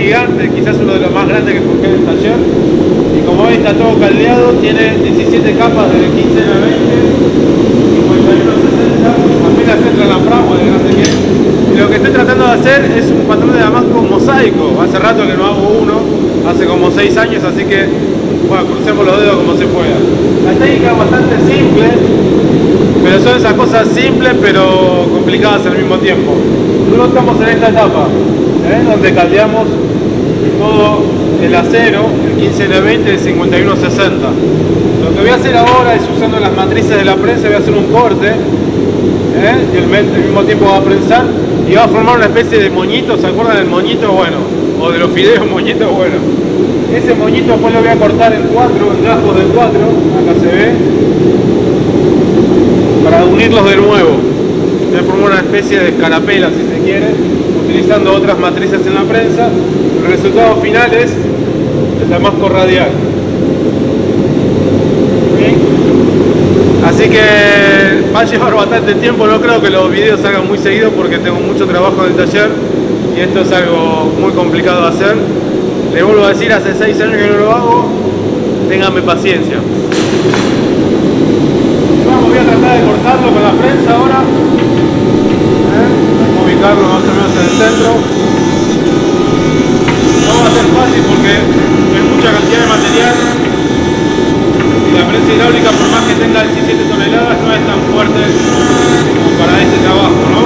gigante, quizás uno de los más grandes que forjé en el taller. Y como veis está todo caldeado, tiene 17 capas desde 15 a 20, 51 60, apenas entra la fragua de grande que es. Y lo que estoy tratando de hacer es un patrón de damasco mosaico. Hace rato que no hago uno, hace como 6 años, así que bueno, crucemos los dedos como se pueda. La técnica es bastante simple, pero son esas cosas simples pero complicadas al mismo tiempo. Luego estamos en esta etapa, ¿eh? donde caldeamos todo el acero, el 15N20 y el 5160. Lo que voy a hacer ahora es usando las matrices de la prensa, voy a hacer un corte, ¿eh? y al mismo tiempo va a prensar y va a formar una especie de moñito, ¿se acuerdan del moñito? Bueno, o de los fideos moñito, bueno. Ese moñito después lo voy a cortar en cuatro, en gajos de cuatro, acá se ve, para unirlos de nuevo. A formar una especie de escarapela, si se quiere, utilizando otras matrices en la prensa. El resultado final es el damasco radial. Así que va a llevar bastante tiempo, no creo que los videos salgan muy seguidos porque tengo mucho trabajo en el taller y esto es algo muy complicado de hacer. Le vuelvo a decir, hace 6 años que no lo hago, ténganme paciencia. Vamos, voy a tratar de cortarlo con la prensa ahora. Ubicarlo más o menos en el centro. No va a ser fácil porque hay mucha cantidad de material y la prensa hidráulica por más que tenga 17 toneladas no es tan fuerte como para este trabajo, ¿no?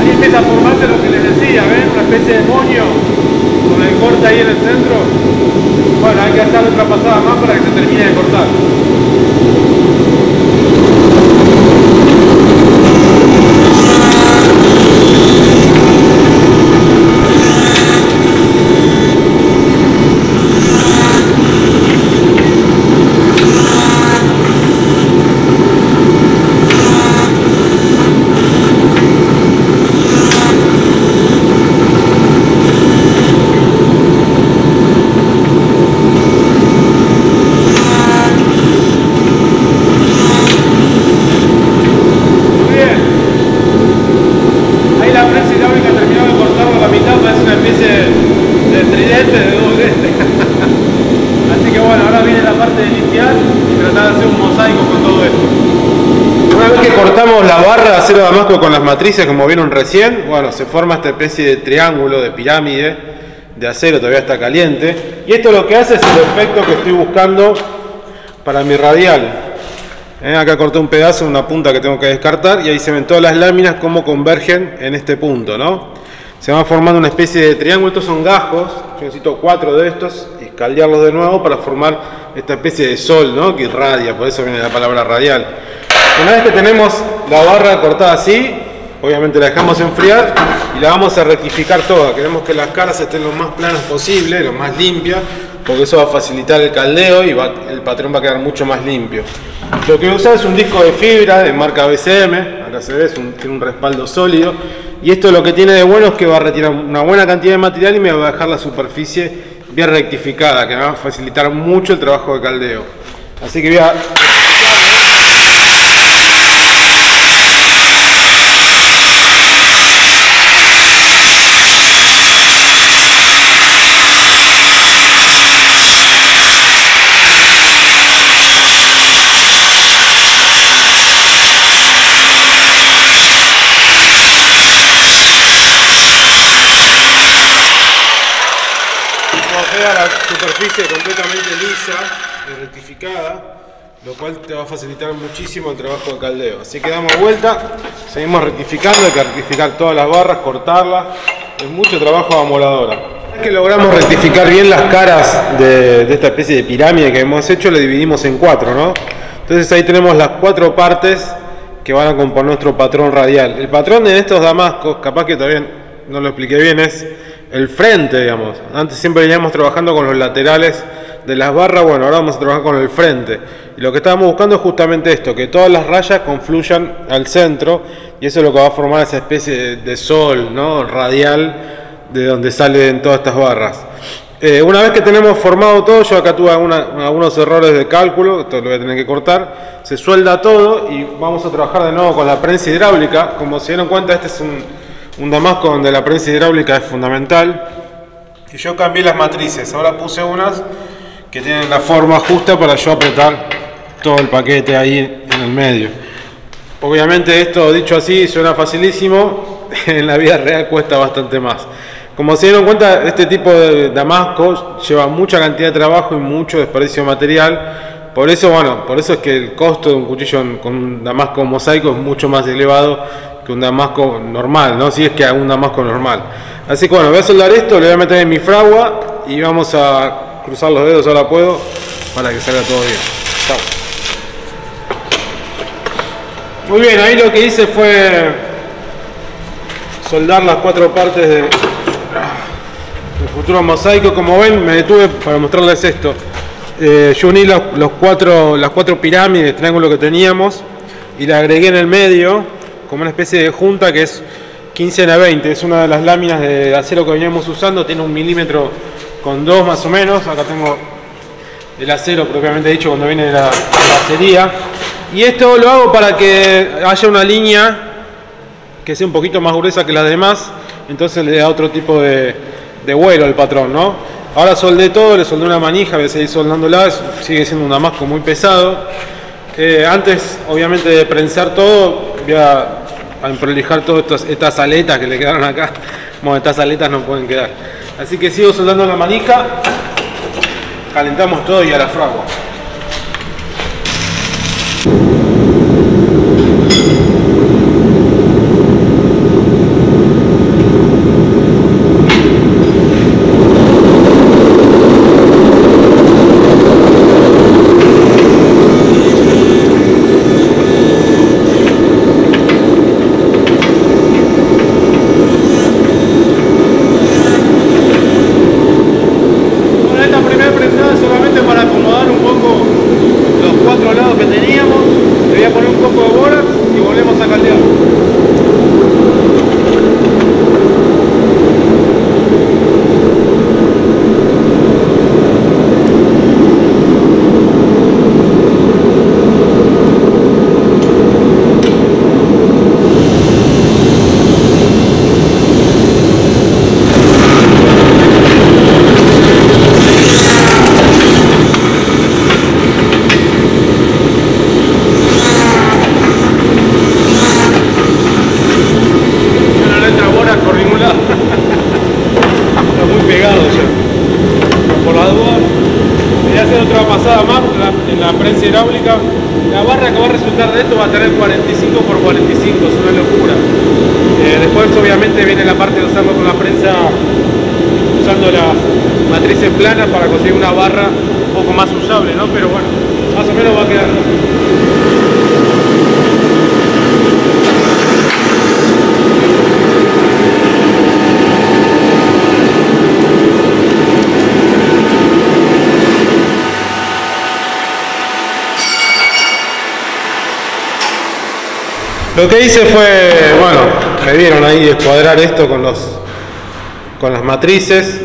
Ahí empieza a formarse lo que les decía, ¿ven? Una especie de moño con el corte ahí en el centro. Bueno, hay que hacer otra pasada más para que se termine de cortar. Muy bien. Ahí la prensa hidráulica terminó de cortarlo a la mitad, parece una especie de, de tridente, de doblete. Así que bueno, ahora viene la parte de limpiar y tratar de hacer un mosaico con todo esto. Una vez que cortamos la barra de acero damasco con las matrices, como vieron recién, bueno, se forma esta especie de triángulo, de pirámide de acero, todavía está caliente. Y esto lo que hace es el efecto que estoy buscando para mi radial. Eh, acá corté un pedazo, una punta que tengo que descartar y ahí se ven todas las láminas cómo convergen en este punto, ¿no? Se va formando una especie de triángulo, estos son gajos, yo necesito cuatro de estos caldearlos de nuevo para formar esta especie de sol, ¿no? Que irradia, por eso viene la palabra radial. Una vez que tenemos la barra cortada así, obviamente la dejamos enfriar y la vamos a rectificar toda. Queremos que las caras estén lo más planas posible, lo más limpias, porque eso va a facilitar el caldeo y el patrón va a quedar mucho más limpio. Lo que voy a usar es un disco de fibra de marca BCM, acá se ve, es un- tiene un respaldo sólido. Y esto lo que tiene de bueno es que va a retirar una buena cantidad de material y me va a dejar la superficie bien rectificada, que me va a facilitar mucho el trabajo de caldeo. Así que voy a Cuando queda la completamente lisa y rectificada, lo cual te va a facilitar muchísimo el trabajo de caldeo. Así que damos vuelta, seguimos rectificando, hay que rectificar todas las barras, cortarlas, es mucho trabajo de amoladora. Que logramos rectificar bien las caras de, de esta especie de pirámide que hemos hecho, le dividimos en cuatro, ¿no? Entonces ahí tenemos las cuatro partes que van a componer nuestro patrón radial. El patrón de estos damascos, capaz que todavía no lo expliqué bien, es el frente, digamos. Antes siempre veníamos trabajando con los laterales de las barras, bueno, ahora vamos a trabajar con el frente. Y lo que estábamos buscando es justamente esto, que todas las rayas confluyan al centro y eso es lo que va a formar esa especie de, sol, ¿no? Radial de donde salen todas estas barras. Eh, una vez que tenemos formado todo, yo acá tuve algunos errores de cálculo, esto lo voy a tener que cortar, se suelda todo y vamos a trabajar de nuevo con la prensa hidráulica. Como se dieron cuenta, este es un, un damasco donde la prensa hidráulica es fundamental. Y yo cambié las matrices, ahora puse unas que tienen la forma justa para yo apretar todo el paquete ahí en el medio. Obviamente esto dicho así suena facilísimo, en la vida real cuesta bastante más. Como se dieron cuenta, este tipo de damasco lleva mucha cantidad de trabajo y mucho desperdicio de material. Por eso, bueno, por eso es que el costo de un cuchillo con un damasco mosaico es mucho más elevado que un damasco normal, ¿no? Si es que un damasco normal. Así que bueno, voy a soldar esto, le voy a meter en mi fragua y vamos a cruzar los dedos, ahora puedo, para que salga todo bien. Chao. Muy bien, ahí lo que hice fue soldar las cuatro partes de, el futuro mosaico, como ven, me detuve para mostrarles esto. Eh, yo uní los, cuatro, las cuatro pirámides, triángulo que teníamos, y le agregué en el medio como una especie de junta que es 15 a 20. Es una de las láminas de acero que veníamos usando, tiene un milímetro con dos más o menos. Acá tengo el acero propiamente dicho cuando viene de la, la Y esto lo hago para que haya una línea que sea un poquito más gruesa que las demás, entonces le da otro tipo de vuelo al patrón, ¿no? Ahora soldé todo, le soldé una manija, voy a seguir soldándola, sigue siendo un damasco muy pesado. Eh, antes, obviamente, de prensar todo, voy a, a todas estas aletas que le quedaron acá. Bueno, estas aletas no pueden quedar. Así que sigo soldando la manija, calentamos todo y a la fragua. La barra que va a resultar de esto va a tener 45 por 45, es una locura. Eh, después obviamente viene la parte de usarlo con la prensa usando las matrices planas para conseguir una barra un poco más usable, ¿no? Pero bueno, más o menos va a quedar. Lo que hice fue, bueno, me vieron ahí escuadrar esto con los con las matrices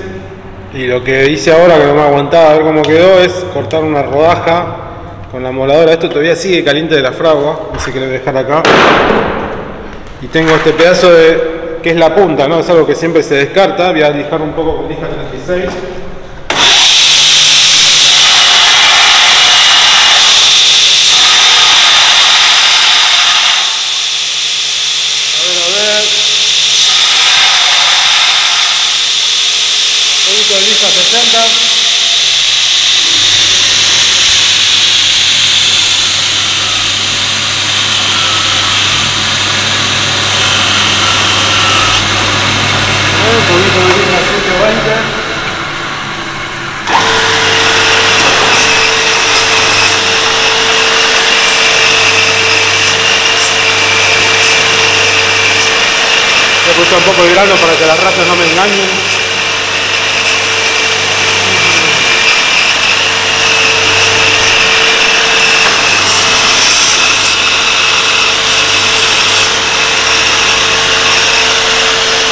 y lo que hice ahora que no me aguantaba a ver cómo quedó es cortar una rodaja con la moladora. Esto todavía sigue caliente de la fragua, así que lo voy a dejar acá. Y tengo este pedazo de que es la punta, ¿no? Es algo que siempre se descarta. Voy a lijar un poco con lija 36. Un poco de grano para que las razas no me engañen.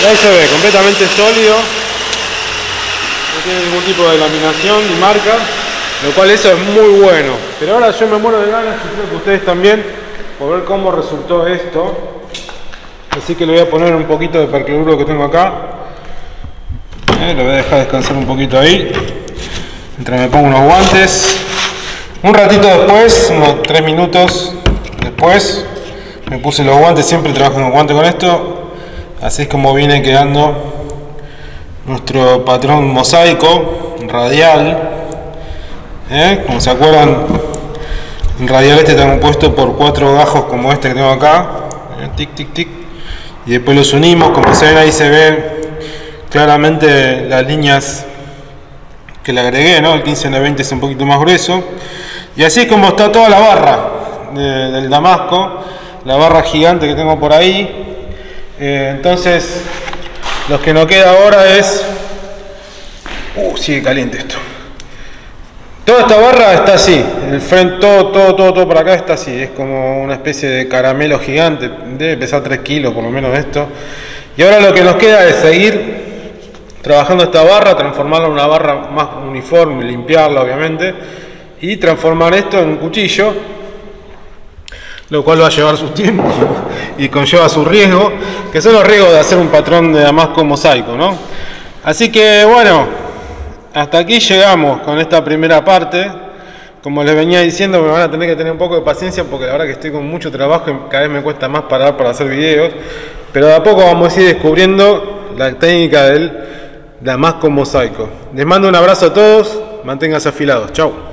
Ahí se ve, completamente sólido. tiene ningún tipo de laminación ni marca, lo cual eso es muy bueno. Pero ahora yo me muero de ganas, y creo que ustedes también, por ver cómo resultó esto. Así que le voy a poner un poquito de percloruro que tengo acá. Eh, lo voy a dejar descansar un poquito ahí. Mientras me pongo unos guantes. Un ratito después, unos 3 minutos después, me puse los guantes, siempre trabajo con guantes con esto. Así es como viene quedando nuestro patrón mosaico radial. ¿eh? Como se acuerdan, el radial este está compuesto por cuatro gajos como este que tengo acá. ¿eh? Tic, tic, tic. Y después los unimos, como se ven ahí se ven claramente las líneas que le agregué, ¿no? El 15 en 20 es un poquito más grueso. Y así es como está toda la barra del Damasco, la barra gigante que tengo por ahí. Eh, entonces, lo que nos queda ahora es... Uh, sigue caliente esto. Toda esta barra está así, el frente, todo, todo, todo, todo por acá está así, es como una especie de caramelo gigante, debe pesar 3 kilos por lo menos esto. Y ahora lo que nos queda es seguir trabajando esta barra, transformarla en una barra más uniforme, limpiarla obviamente, y transformar esto en un cuchillo, lo cual va a llevar su tiempo y conlleva su riesgo, que son los riesgos de hacer un patrón de damasco mosaico, ¿no? Así que bueno, hasta aquí llegamos con esta primera parte. Como les venía diciendo, me van a tener que tener un poco de paciencia porque la verdad que estoy con mucho trabajo y cada vez me cuesta más parar para hacer videos. Pero de a poco vamos a ir descubriendo la técnica del damasco mosaico. Les mando un abrazo a todos, manténganse afilados. Chao.